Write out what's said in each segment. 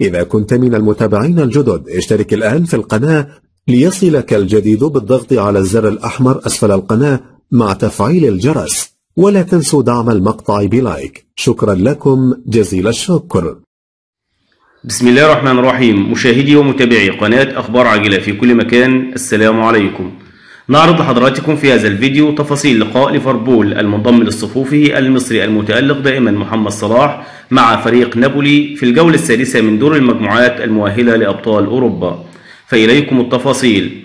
إذا كنت من المتابعين الجدد اشترك الآن في القناة ليصلك الجديد بالضغط على الزر الأحمر أسفل القناة مع تفعيل الجرس ولا تنسوا دعم المقطع بلايك. شكرا لكم جزيل الشكر. بسم الله الرحمن الرحيم. مشاهدي ومتابعي قناة أخبار عاجلة في كل مكان السلام عليكم. نعرض لحضراتكم في هذا الفيديو تفاصيل لقاء ليفربول المنضم لصفوفه المصري المتألق دائما محمد صلاح مع فريق نابولي في الجولة السادسة من دور المجموعات المؤهلة لأبطال أوروبا. فإليكم التفاصيل.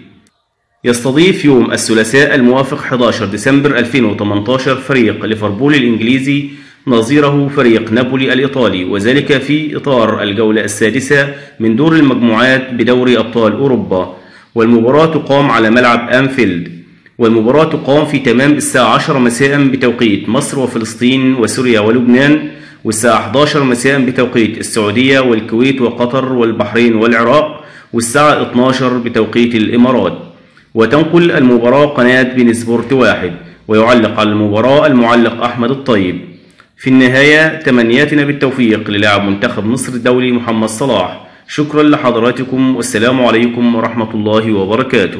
يستضيف يوم الثلاثاء الموافق 11 ديسمبر 2018 فريق ليفربول الإنجليزي نظيره فريق نابولي الإيطالي وذلك في إطار الجولة السادسة من دور المجموعات بدوري أبطال أوروبا. والمباراة تقام على ملعب أنفيلد. والمباراة تقام في تمام الساعة 10 مساء بتوقيت مصر وفلسطين وسوريا ولبنان والساعة 11 مساء بتوقيت السعودية والكويت وقطر والبحرين والعراق والساعة 12 بتوقيت الإمارات. وتنقل المباراة قناة بين سبورت واحد ويعلق على المباراة المعلق أحمد الطيب. في النهاية تمنياتنا بالتوفيق للاعب منتخب مصر الدولي محمد صلاح. شكرا لحضراتكم والسلام عليكم ورحمة الله وبركاته.